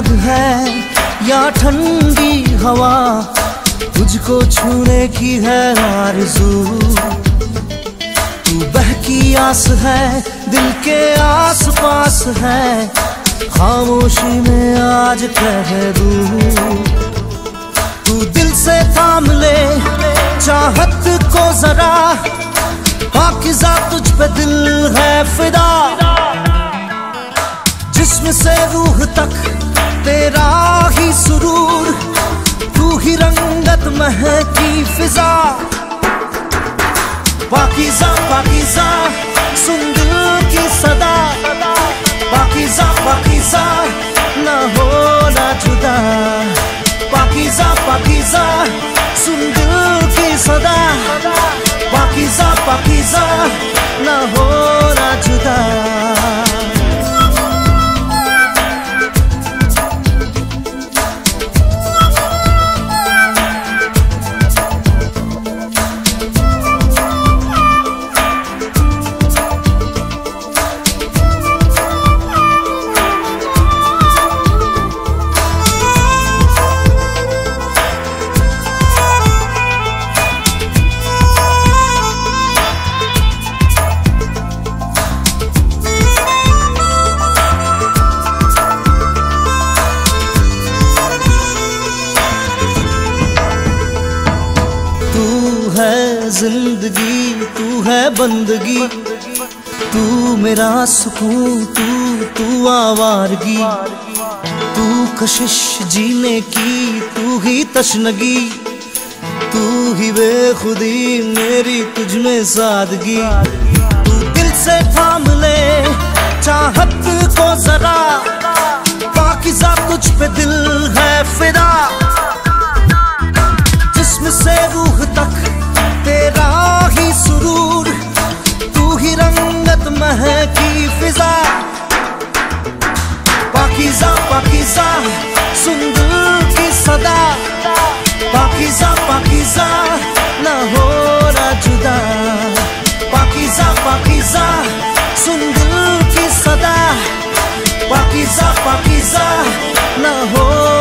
आग है? या ठंडी हवा तुझको छूने की है आरज़ू? तू बहकी आस है, दिल के आस पास है, खामोशी में आज कह दू तू दिल से थाम ले, चाहत को जरा, पाकिजा तुझ पे दिल है फिदा। जिस्म से रूह तक तेरा ही सुरूर, तू ही रंगत महकी फिजा। पाकिजा पाकिजा सुन दिल की सदा। पाकिजा पाकिजा, न हो ना जुदा। पाकिजा पाकिजा सुन दिल की सदा। पाकिजा पाकिजा ज़िंदगी, तू है बंदगी। तू मेरा सुकून, तू तू आवारगी। तू कशिश जीने की, तू ही तशनगी। तू ही बेखुदी, मेरी तुझ में सादगी। तू दिल से थाम ले, चाहत को जरा। पाकिजा तुझ पे दिल है फिदा। जिस्म से रूह सुन की सदा। पाकिजा पाकिजा, न हो ना जुदा पाकिजा पाकिजा सुन की सदा। पाकिजा पाकिजा, न हो